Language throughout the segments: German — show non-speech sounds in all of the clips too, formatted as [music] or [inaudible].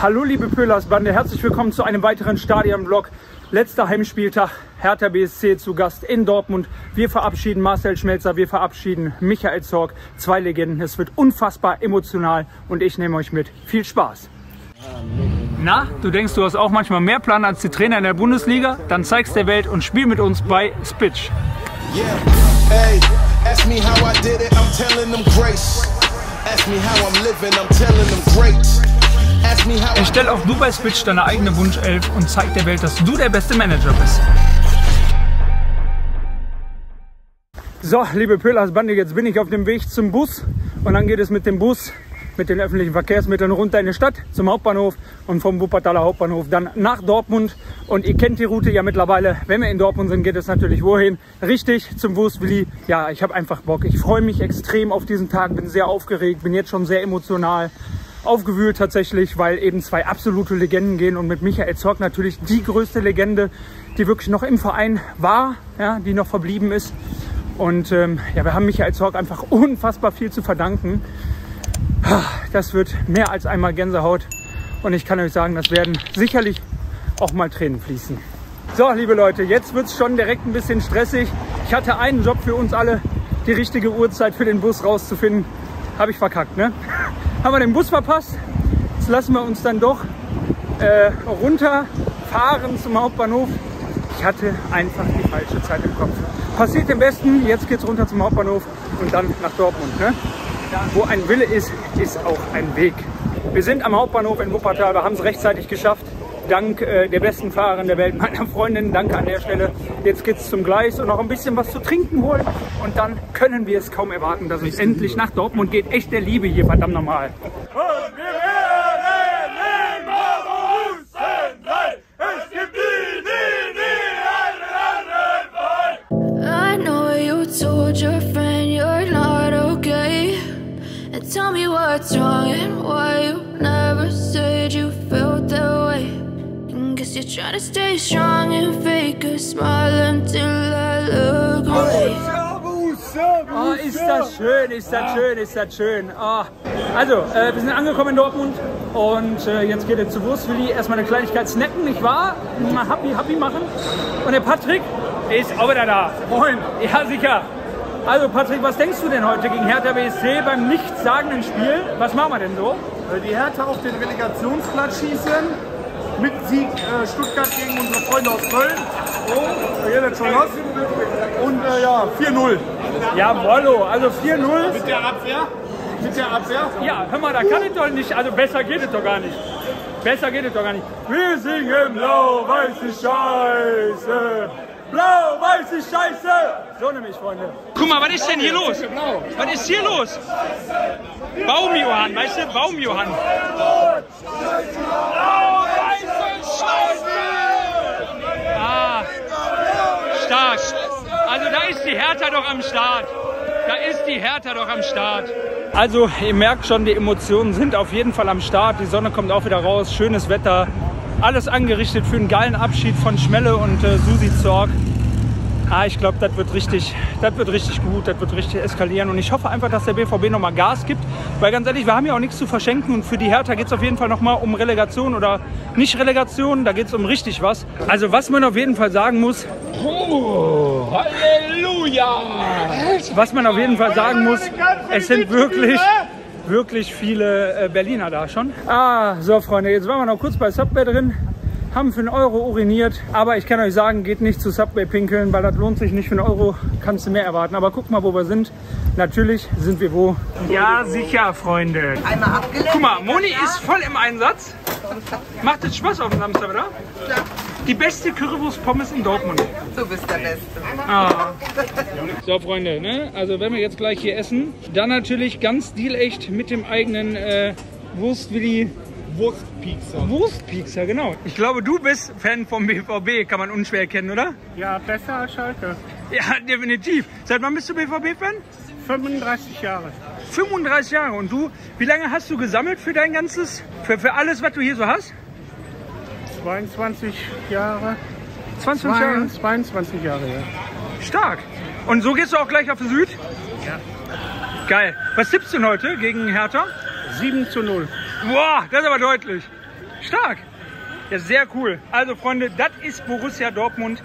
Hallo liebe Pölersbande, herzlich willkommen zu einem weiteren Stadion-Vlog. Letzter Heimspieltag, Hertha BSC zu Gast in Dortmund. Wir verabschieden Marcel Schmelzer, wir verabschieden Michael Zorg, zwei Legenden. Es wird unfassbar emotional und ich nehme euch mit. Viel Spaß! Na, du denkst, du hast auch manchmal mehr Plan als die Trainer in der Bundesliga? Dann zeig's der Welt und spiel mit uns bei Spitch. Yeah, hey, ask me how I did it, I'm telling them grace. Ask me how I'm living, I'm telling them great. Erstell auch du bei Spitch deine eigene Wunschelf und zeig der Welt, dass du der beste Manager bist. So, liebe Pölersbande, jetzt bin ich auf dem Weg zum Bus und dann geht es mit dem Bus, mit den öffentlichen Verkehrsmitteln runter in die Stadt zum Hauptbahnhof und vom Wuppertaler Hauptbahnhof dann nach Dortmund. Und ihr kennt die Route ja mittlerweile. Wenn wir in Dortmund sind, geht es natürlich wohin? Richtig zum Wurstwilli. Ja, ich habe einfach Bock. Ich freue mich extrem auf diesen Tag, bin sehr aufgeregt, bin jetzt schon sehr emotional aufgewühlt tatsächlich, weil eben zwei absolute Legenden gehen und mit Michael Zorg natürlich die größte Legende, die wirklich noch im Verein war, ja, die noch verblieben ist. Und ähm, ja, wir haben Michael Zorg einfach [laughs] unfassbar viel zu verdanken. Das wird mehr als einmal Gänsehaut und ich kann euch sagen, das werden sicherlich auch mal Tränen fließen. So, liebe Leute, jetzt wird es schon direkt ein bisschen stressig. Ich hatte einen Job für uns alle, die richtige Uhrzeit für den Bus rauszufinden. Habe ich verkackt, ne? Haben wir den Bus verpasst. Jetzt lassen wir uns dann doch äh, runterfahren zum Hauptbahnhof. Ich hatte einfach die falsche Zeit im Kopf. Passiert dem Besten, jetzt geht's runter zum Hauptbahnhof und dann nach Dortmund. Ne? Wo ein Wille ist, ist auch ein Weg. Wir sind am Hauptbahnhof in Wuppertal, wir haben es rechtzeitig geschafft. Dank äh, der besten Fahrerin der Welt, meiner Freundin, danke an der Stelle. Jetzt geht's zum Gleis und noch ein bisschen was zu trinken holen. Und dann können wir es kaum erwarten, dass es endlich nach Dortmund geht. Echt der Liebe hier, verdammt nochmal. Tell me what's wrong and why you You're trying to stay strong and fake a smile until I look away. Oh, ist das schön, ist das schön, ist das schön. Oh. Also, äh, wir sind angekommen in Dortmund und äh, jetzt geht es zu Wurstwilli. Erstmal eine Kleinigkeit snacken, nicht wahr? Mal happy, happy machen. Und der Patrick ist auch wieder da. Moin. Ja, sicher. Also Patrick, was denkst du denn heute gegen Hertha BSC beim nichtssagenden Spiel? Was machen wir denn so? Äh, die Hertha auf den Relegationsplatz schießen. Mit Sieg äh, Stuttgart gegen unsere Freunde aus Köln. Oh. Und äh, ja, 4-0. Jawollo, also 4-0. Mit der Abwehr? Mit der Abwehr? Ja, hör mal, da kann es doch nicht, also besser geht es doch gar nicht. Besser geht es doch gar nicht. Wir singen blau-weiße Scheiße. Blau-weiße Scheiße. So nämlich, Freunde. Guck mal, was ist denn hier los? Was ist hier los? Baumjohann, weißt du? Baumjohann. Ah, stark. Also da ist die Hertha doch am Start. Da ist die Hertha doch am Start. Also ihr merkt schon, die Emotionen sind auf jeden Fall am Start. Die Sonne kommt auch wieder raus, schönes Wetter. Alles angerichtet für einen geilen Abschied von Schmelle und äh, Susi Zorg. Ah, ich glaube, das wird richtig, das wird richtig gut, das wird richtig eskalieren und ich hoffe einfach, dass der BVB nochmal Gas gibt, weil ganz ehrlich, wir haben ja auch nichts zu verschenken und für die Hertha geht es auf jeden Fall nochmal um Relegation oder nicht Relegation, da geht es um richtig was. Also was man auf jeden Fall sagen muss, oh, Halleluja! Was man auf jeden Fall sagen muss, es sind wirklich wirklich viele äh, Berliner da schon. Ah, so Freunde, jetzt waren wir noch kurz bei Subway drin haben für einen Euro uriniert. Aber ich kann euch sagen, geht nicht zu Subway pinkeln, weil das lohnt sich nicht. Für einen Euro kannst du mehr erwarten. Aber guck mal, wo wir sind. Natürlich sind wir wo? Ja, sicher, Freunde. Einmal abgelenkt. Guck mal, Moni ist voll im Einsatz. Macht es Spaß auf dem Samstag, oder? Klar. Die beste Currywurst-Pommes in Dortmund. Du bist der Beste. Ah. [laughs] So, Freunde, ne? also wenn wir jetzt gleich hier essen, dann natürlich ganz stilecht mit dem eigenen äh, Wurstwilli Wurstpizza. Wurstpizza, genau. Ich glaube, du bist Fan vom BVB, kann man unschwer erkennen, oder? Ja, besser als Schalke. Ja, [laughs] definitiv. Seit wann bist du BVB-Fan? 35 Jahre. 35 Jahre. Und du, wie lange hast du gesammelt für dein ganzes, für, für alles, was du hier so hast? 22 Jahre. 20 Jahre? 22 Jahre, ja. Stark. Und so gehst du auch gleich auf die Süd? Ja. Geil. Was tippst du denn heute gegen Hertha? 7 zu 0. Boah, das ist aber deutlich. Stark. Ja, sehr cool. Also Freunde, das ist Borussia Dortmund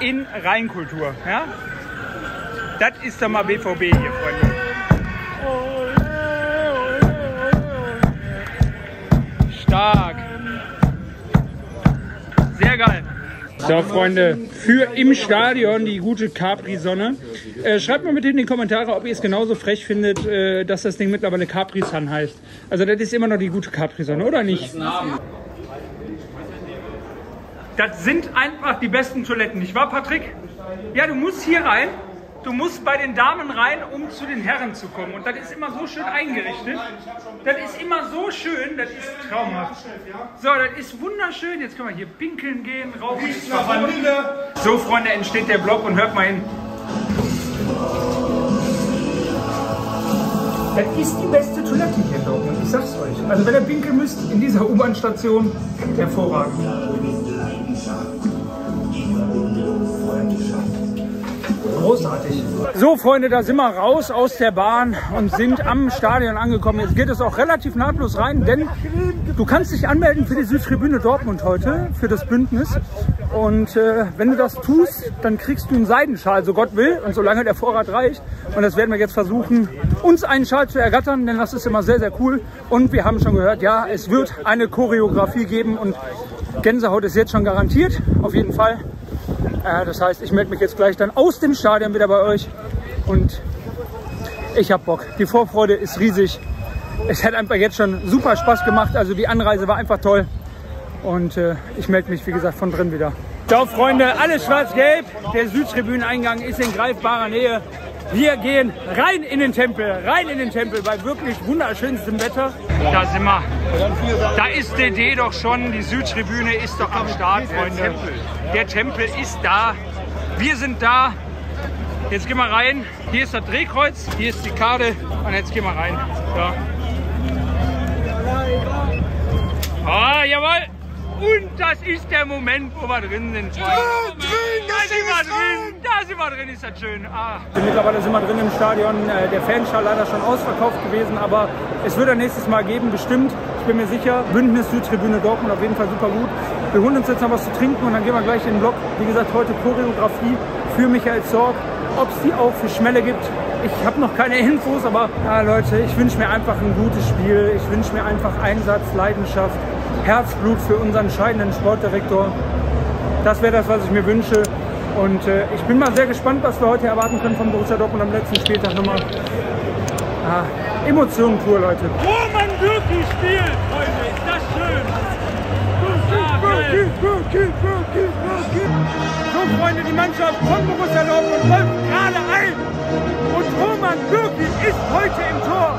in Rheinkultur. Ja? Das ist doch mal BVB hier, Freunde. Stark. Sehr geil. So, Freunde, für im Stadion die gute Capri-Sonne. Äh, schreibt mal bitte in die Kommentare, ob ihr es genauso frech findet, äh, dass das Ding mittlerweile Capri-Sun heißt. Also, das ist immer noch die gute Capri-Sonne, oder nicht? Das sind einfach die besten Toiletten, nicht wahr, Patrick? Ja, du musst hier rein. Du musst bei den Damen rein, um zu den Herren zu kommen. Und das ist immer so schön eingerichtet. Das ist immer so schön, das ist traumhaft. So, das ist wunderschön. Jetzt können wir hier pinkeln gehen, rauchen. So, Freunde, entsteht der Blog und hört mal hin. Das ist die beste Toilette hier in Dortmund, ich sag's euch. Also wenn ihr pinkeln müsst, in dieser U-Bahn-Station, hervorragend. Großartig. So, Freunde, da sind wir raus aus der Bahn und sind am Stadion angekommen. Jetzt geht es auch relativ nahtlos rein, denn du kannst dich anmelden für die Südtribüne Dortmund heute, für das Bündnis. Und äh, wenn du das tust, dann kriegst du einen Seidenschal, so Gott will und solange der Vorrat reicht. Und das werden wir jetzt versuchen, uns einen Schal zu ergattern, denn das ist immer sehr, sehr cool. Und wir haben schon gehört, ja, es wird eine Choreografie geben und Gänsehaut ist jetzt schon garantiert, auf jeden Fall. Äh, das heißt, ich melde mich jetzt gleich dann aus dem Stadion wieder bei euch und ich habe Bock. Die Vorfreude ist riesig. Es hat einfach jetzt schon super Spaß gemacht. Also die Anreise war einfach toll und äh, ich melde mich, wie gesagt, von drin wieder. So, Freunde, alles schwarz-gelb. Der Südtribüneneingang ist in greifbarer Nähe. Wir gehen rein in den Tempel, rein in den Tempel bei wirklich wunderschönstem Wetter. Da sind wir. Da ist DD doch schon, die Südtribüne ist doch am Start, Freunde. Der Tempel ist da. Wir sind da. Jetzt gehen wir rein. Hier ist das Drehkreuz, hier ist die Karte und jetzt gehen wir rein. Ja. Ah, jawohl. Und das ist der Moment, wo wir drin sind. Ja, drin, da sind wir drin. Da sind wir drin, ist das schön. Ah. Mittlerweile sind wir drin im Stadion. Äh, Der Fanschall leider schon ausverkauft gewesen, aber es wird ein nächstes Mal geben, bestimmt. Ich bin mir sicher, Bündnis Südtribüne Dortmund auf jeden Fall super gut. Wir holen uns jetzt noch was zu trinken und dann gehen wir gleich in den Block. Wie gesagt, heute Choreografie für Michael Zorg. Ob es die auch für Schmelle gibt, ich habe noch keine Infos, aber ja, Leute, ich wünsche mir einfach ein gutes Spiel. Ich wünsche mir einfach Einsatz, Leidenschaft, Herzblut für unseren scheidenden Sportdirektor. Das wäre das, was ich mir wünsche. Und äh, ich bin mal sehr gespannt, was wir heute erwarten können von Borussia Dortmund am letzten Spieltag nochmal. Ah, Emotionen pur, Leute. Wo man wirklich spielt, Freunde, ist das schön. So, Freunde, die Mannschaft von Borussia Dortmund läuft gerade ein. Und Roman Bürki ist heute im Tor.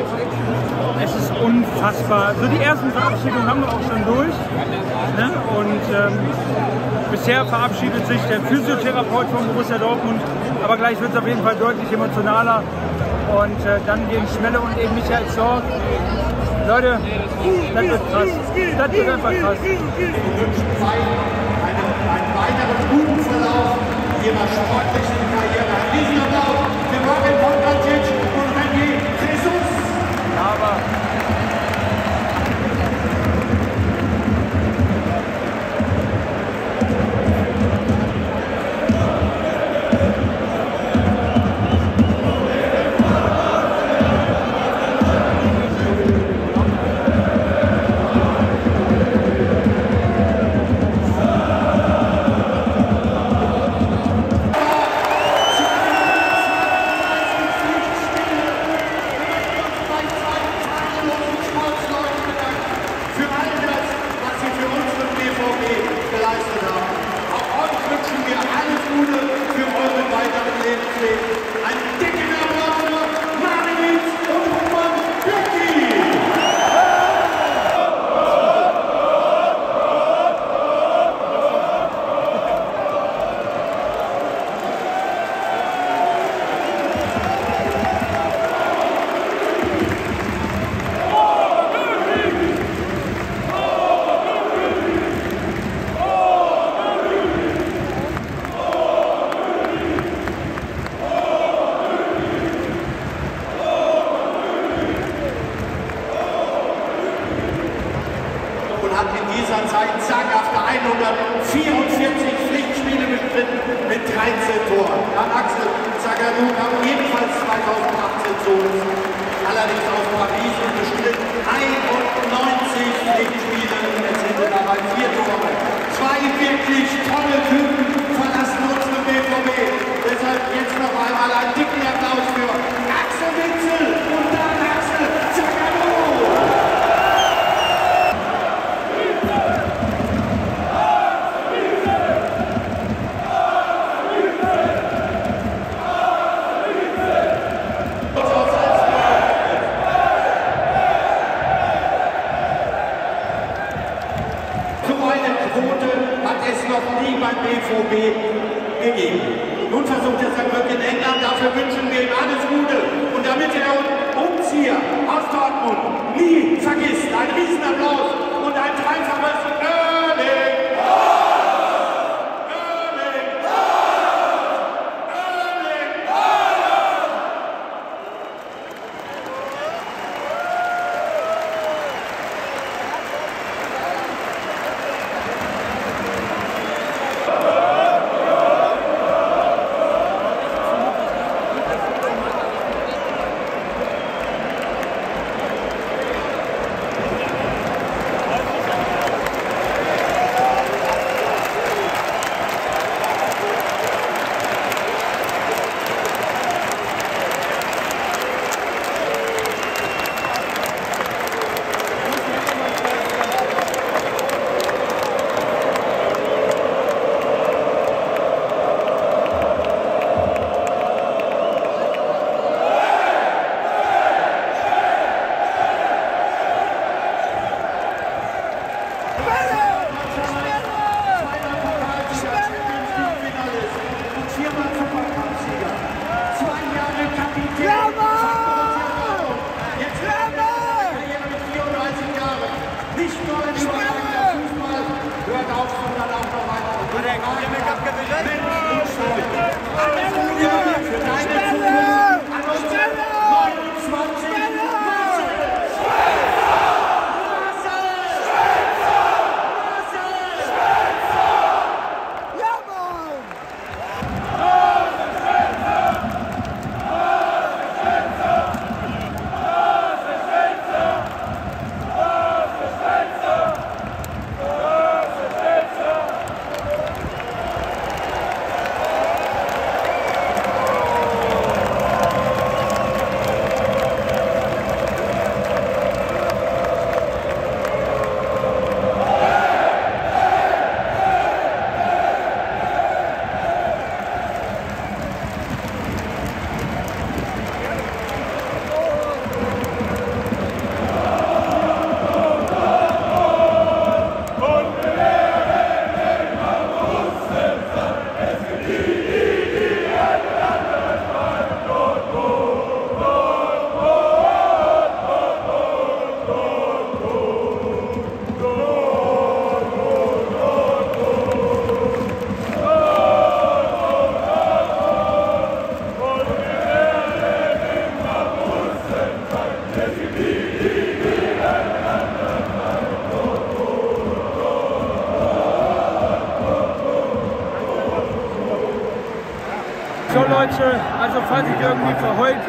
unfassbar. So, die ersten Verabschiedungen haben wir auch schon durch. Ne? Und ähm, bisher verabschiedet sich der Physiotherapeut von Borussia Dortmund. Aber gleich wird es auf jeden Fall deutlich emotionaler. Und äh, dann gehen Schmelle und eben Michael Zorg. Leute, das wird krass. Das wird einfach krass. einen weiteren guten Verlauf ihrer sportlichen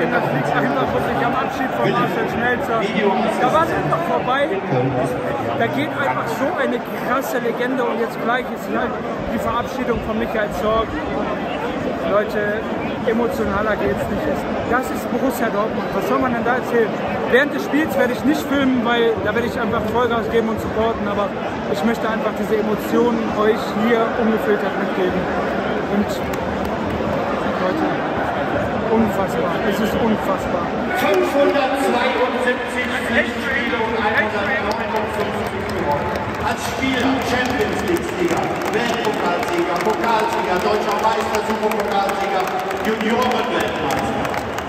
bin, das liegt wirklich am Abschied von Marcel Schmelzer. Da war es einfach vorbei. Da geht einfach so eine krasse Legende und jetzt gleich ist halt die Verabschiedung von Michael Zorg. Leute, emotionaler geht's nicht. Das ist Borussia Dortmund. Was soll man denn da erzählen? Während des Spiels werde ich nicht filmen, weil da werde ich einfach Vollgas geben und supporten, aber ich möchte einfach diese Emotionen euch hier ungefiltert mitgeben. Und Leute, unfassbar. Es ist unfassbar. 572 Pflichtspiele und 159 Tore. Als Spieler Champions League-Sieger, Weltpokalsieger, Pokalsieger, Deutscher Meister, Superpokalsieger, Juniorenweltmeister.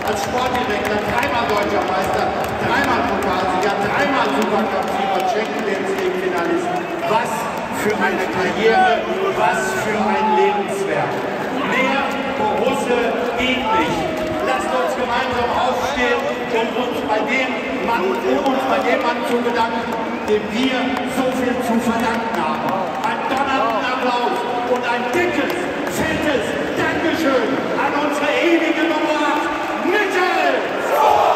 Als Sportdirektor dreimal Deutscher Meister, dreimal Pokalsieger, dreimal Supercup-Sieger, Champions League-Finalist. Was für eine Karriere, was für ein Lebenswerk. Geht nicht. Lasst uns gemeinsam aufstehen und uns bei dem Mann, um uns bei dem Mann zu bedanken, dem wir so viel zu verdanken haben. Ein donnernden Applaus und ein dickes, fettes Dankeschön an unsere ewige Nummer 8, Michael! Michael!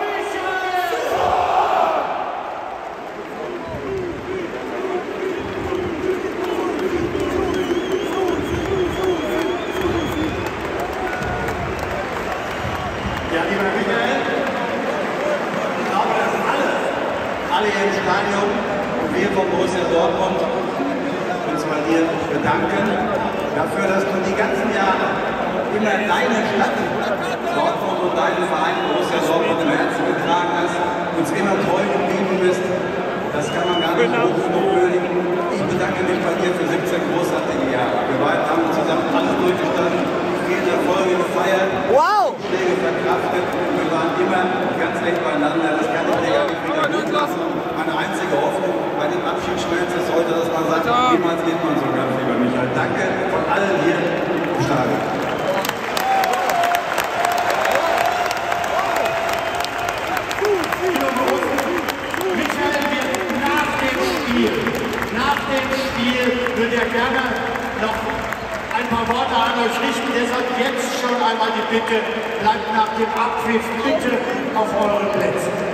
Michael! Ja, lieber Michael, ich glaube, dass alle, alle hier im Stadion und wir von Borussia Dortmund uns bei dir bedanken dafür, dass du die ganzen Jahre immer deine Stadt Dortmund und deinen Verein Borussia Dortmund im Herzen getragen hast, uns immer treu geblieben bist. Das kann man gar nicht hoch genug würdigen. Ich bedanke mich bei dir für 17 großartige Jahre. Wir beide haben zusammen alles durchgestanden, viele Erfolge gefeiert. Wow! Schläge verkraftet. Wir waren immer ganz eng beieinander. Das kann ich gar nicht wieder gut lassen. Meine einzige Hoffnung bei dem Abschiedsschmerz ist heute, dass man sagt, niemals geht man so ganz lieber Michael. Danke von allen hier im Stadion. Michael wird nach dem Spiel, nach dem Spiel wird er gerne noch ein paar Worte an euch richten. Einmal die Bitte, bleibt nach dem Abpfiff bitte auf euren Plätzen.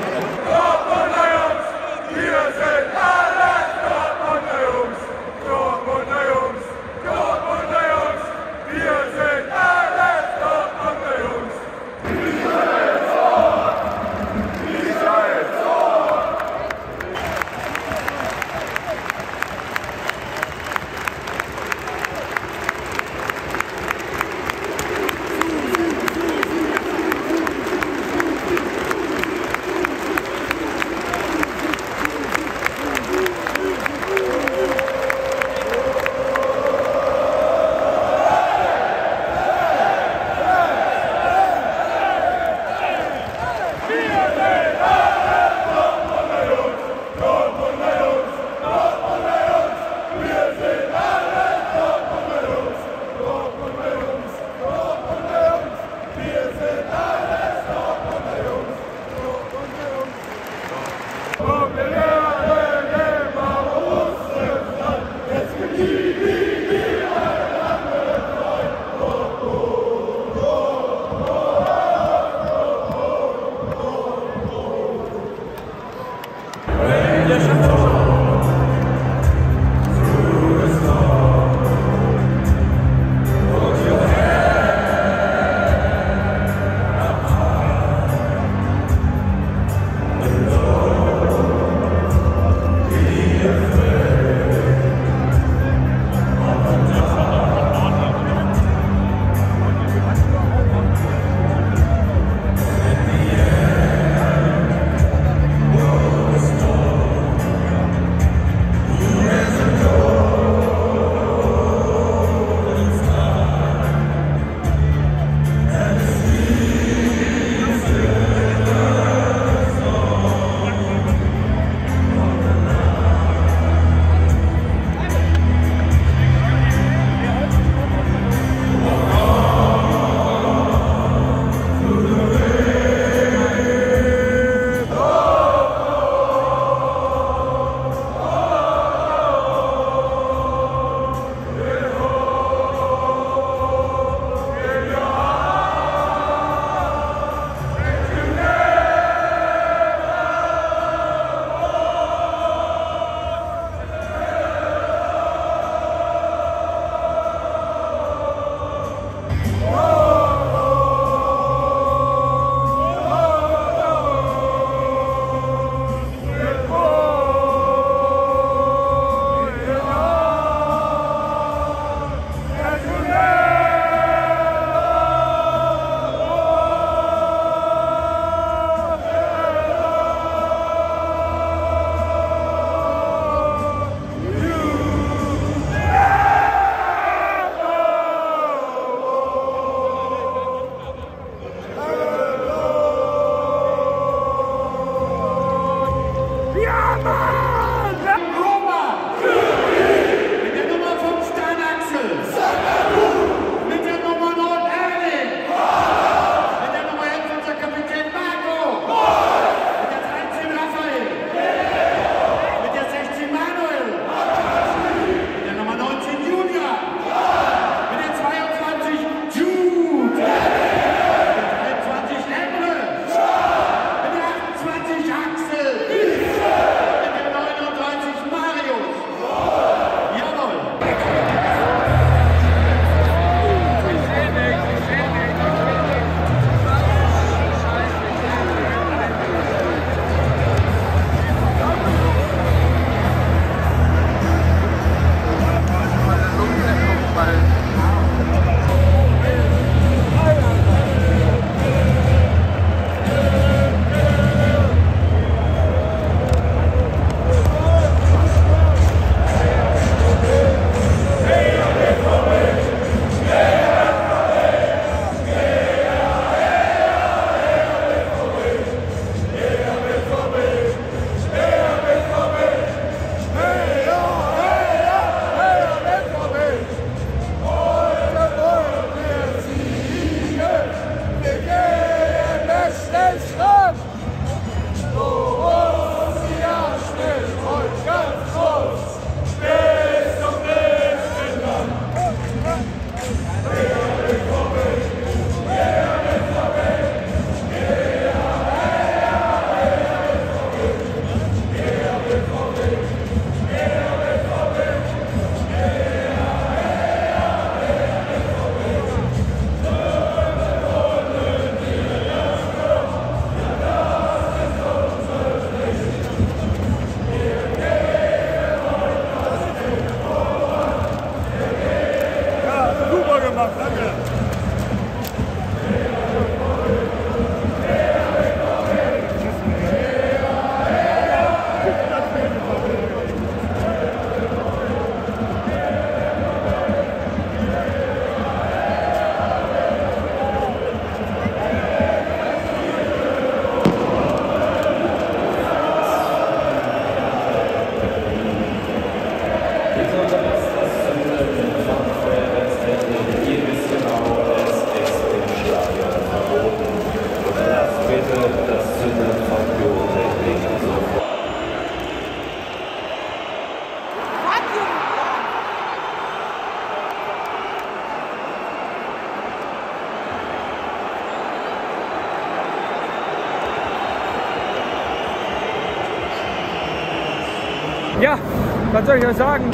was soll ich euch sagen,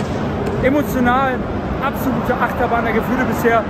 emotional absolute Achterbahn der Gefühle bisher.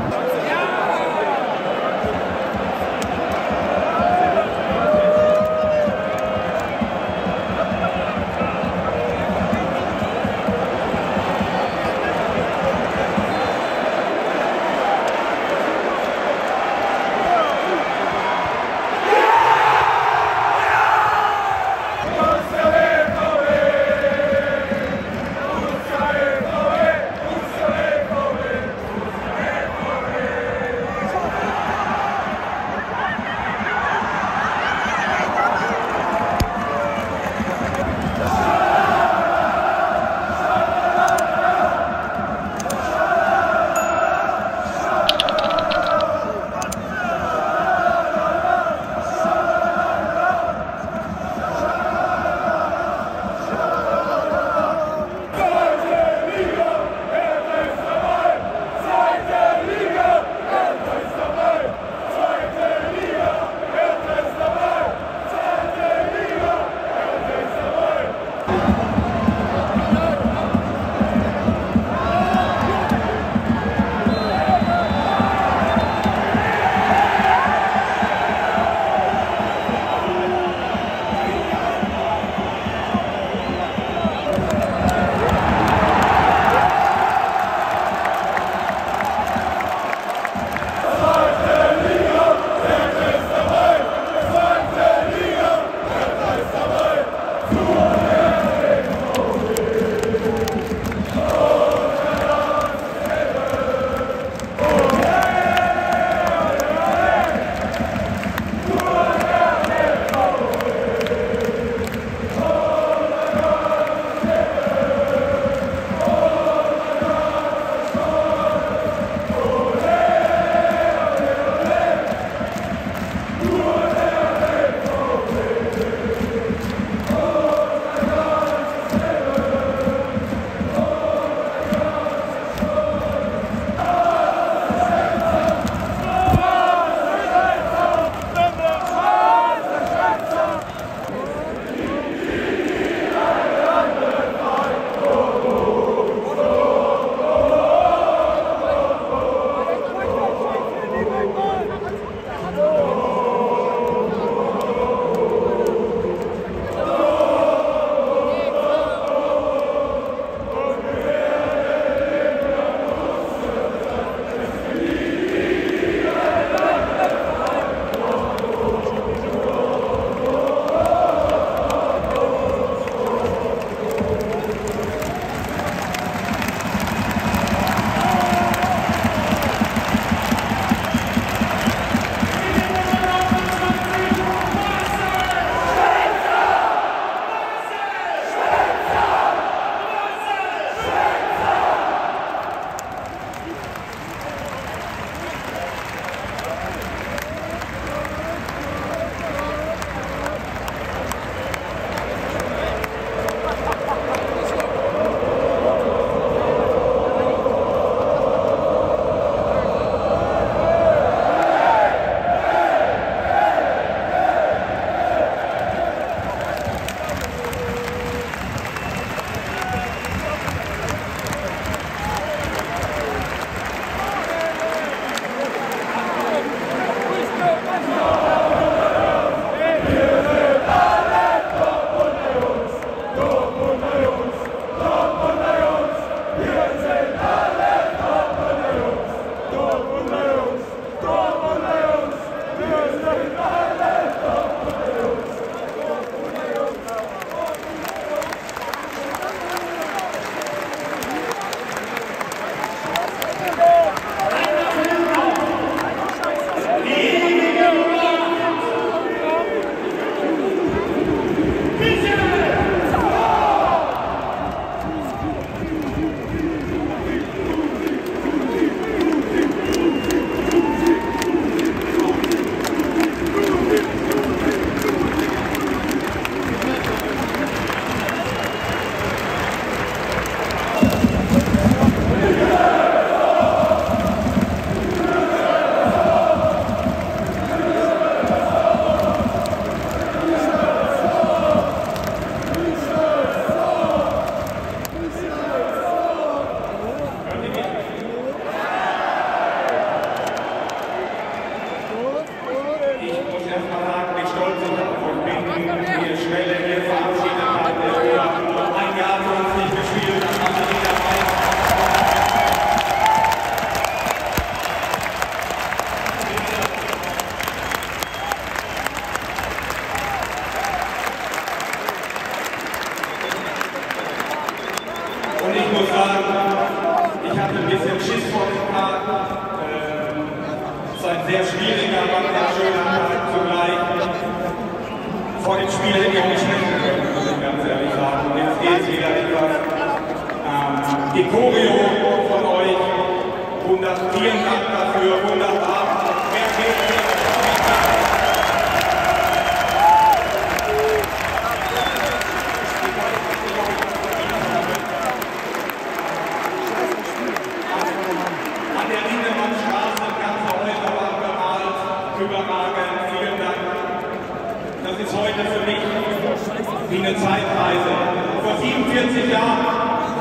Zeitreise. Vor 47 Jahren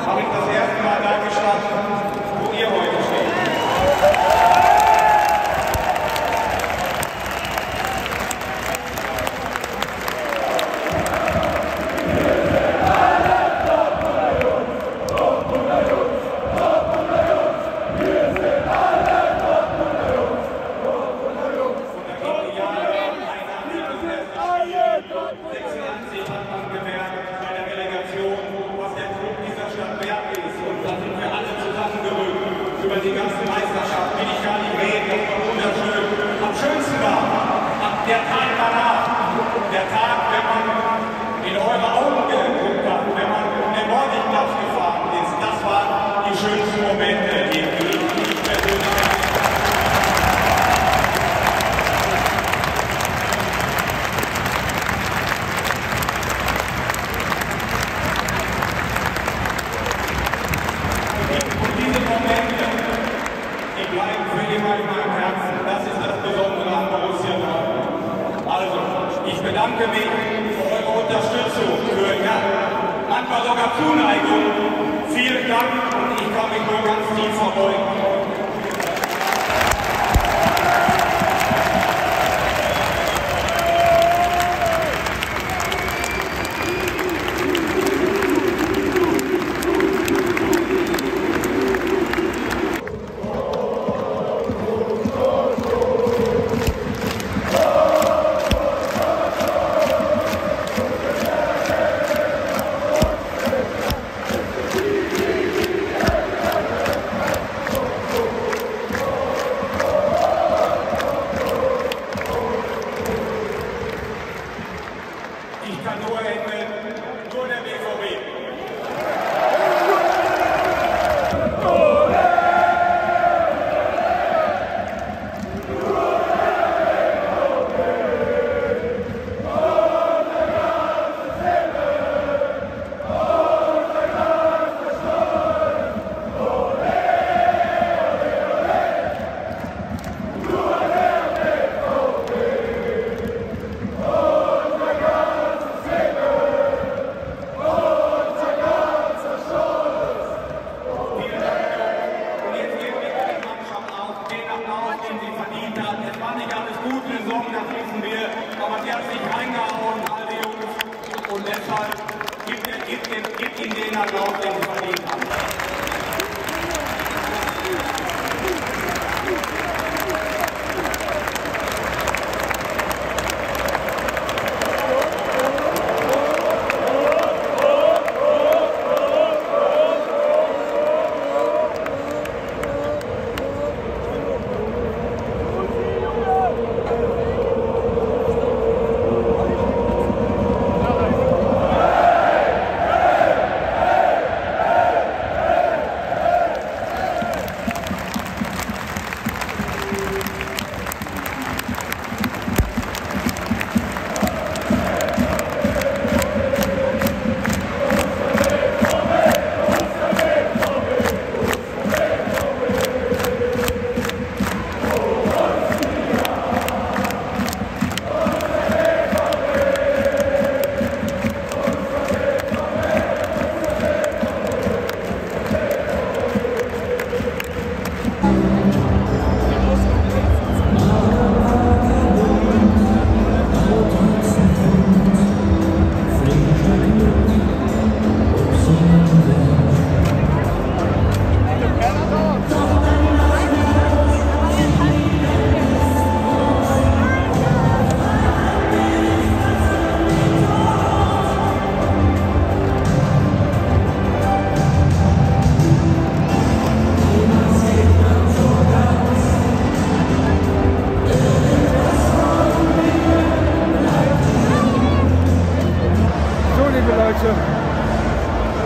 habe ich das erste Mal da gestanden Namen gebeten für eure Unterstützung, für ja, manchmal sogar Zuneigung. Vielen Dank und ich kann mich nur ganz tief verbeugen.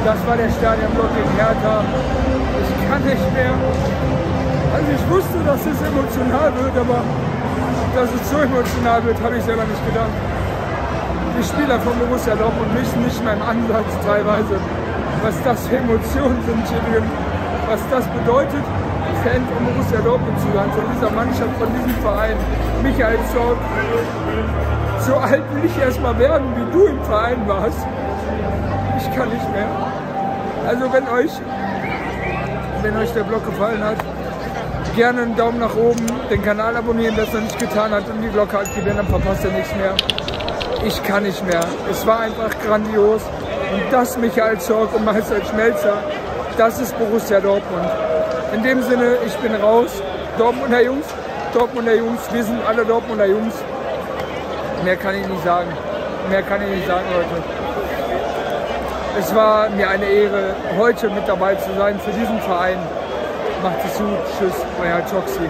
Das war der Stadionblock gegen Hertha. Ich kann nicht mehr. Also ich wusste, dass es emotional wird, aber dass es so emotional wird, habe ich selber nicht gedacht. Die Spieler von Borussia Dortmund wissen nicht mehr im Ansatz teilweise, was das für Emotionen sind hier was das bedeutet, Fan von Borussia Dortmund zu sein, von dieser Mannschaft, von diesem Verein. Michael Zorc, so alt will ich erstmal werden, wie du im Verein warst. Ich kann nicht mehr. Also wenn euch, wenn euch der Blog gefallen hat, gerne einen Daumen nach oben, den Kanal abonnieren, das noch nicht getan hat und die Glocke aktivieren, dann verpasst ihr nichts mehr. Ich kann nicht mehr. Es war einfach grandios. Und das Michael Zorc und Marcel Schmelzer, das ist Borussia Dortmund. In dem Sinne, ich bin raus. Dortmunder Jungs, Dortmunder Jungs, wir sind alle Dortmunder Jungs. Mehr kann ich nicht sagen. Mehr kann ich nicht sagen, Leute. Es war mir eine Ehre, heute mit dabei zu sein für diesen Verein. Macht es gut. Tschüss, euer Toxi.